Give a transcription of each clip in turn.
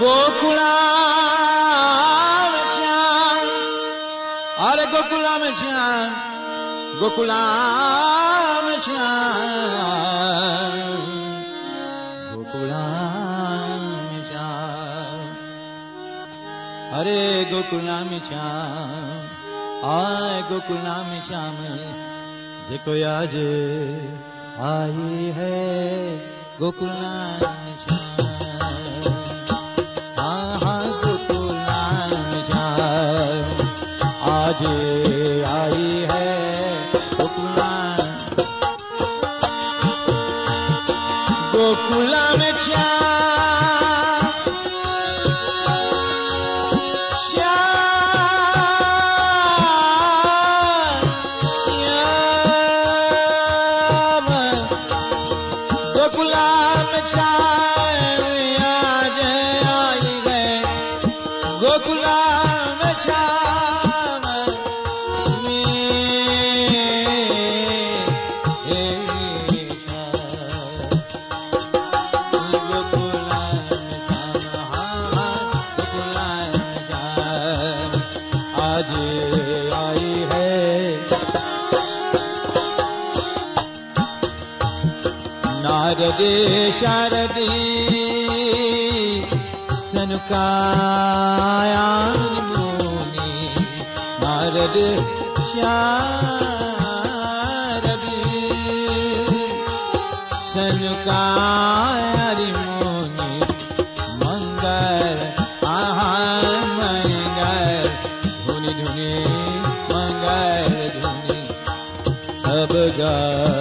गोकुला अरे गोकुला में श्याम गोकुला में श्याम गोकुला में श्याम अरे गोकुला में श्याम आए गोकुला में। श्याम देखो आज आई है गोकुला में श्याम गुल शारदे शारदे। सनुकायानि नारद शारदे। हरि मोनि मङ्गल आङ्गल धुनि धुनि मङ्गल धुनि। सब गा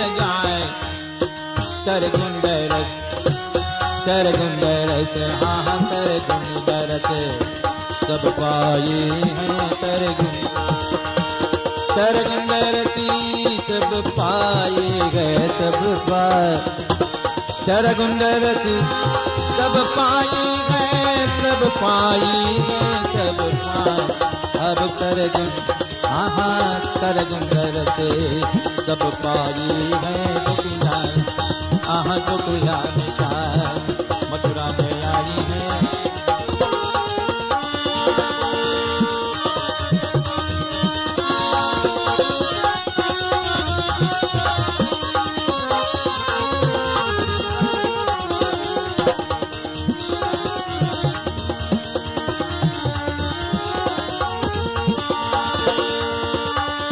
लगाए सरगुंड रस सरगुंड रस हाँ रस सब पाए पाए गए सब पाए। सरगुंदरती सब पाए गए, सब पाए गए, सब पाए। अब सरगुन आहा हाँ सरगुंदरते सब पाए हैं गोकुला आह गोकुला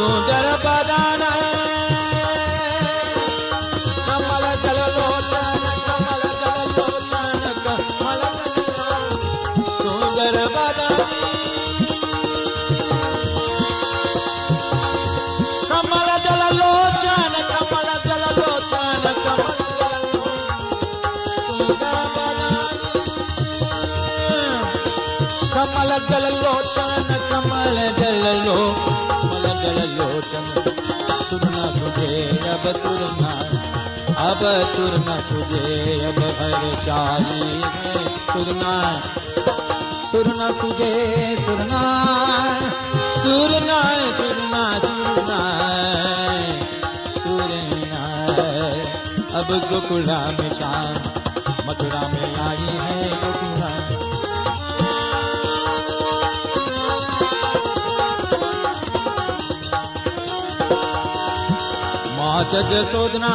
सुंदर बदन कमल जल लोचन, कमल जल लोचन, कमल सुंदर बदनी। कमल जल लोचन, कमल जल लोचन, कमल कमल जल लोचन, कमल जल लो लोचन सुनना तुझे अब तुरना अब तुरना तुझे अब हर चाही है तुरना तुरना तुझे तुरना तुरना तुरना तुरना तुरना अब गोकुला में शाम मथुरा में आई है गोकुला माँ जगसोदना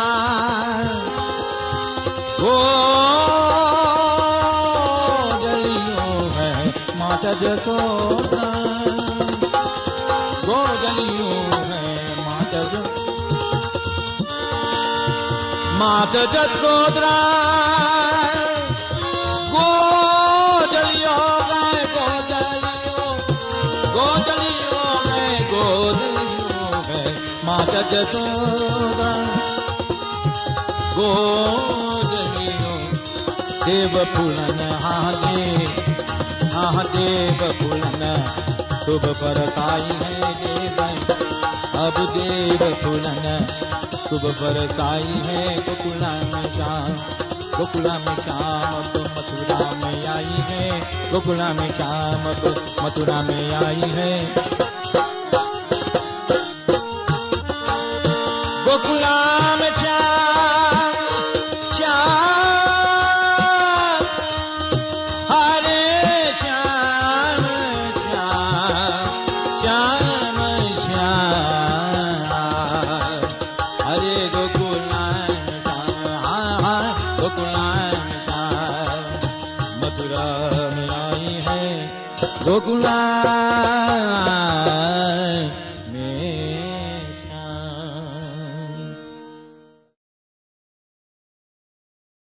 गोदलियों है माता जसोदा गोदलियों है माता जो माता जसोदरा गोदलियों माता जसोदा देव फूलन हाथे हाँ देव फूलन शुभ बरसाई है देव अब देव फूलन शुभ बरसाई है गोकुला में श्याम गोकुला में मथुरा में आई है। गोकुला में श्याम मथुरा में आई है। में आई है गोकुलाम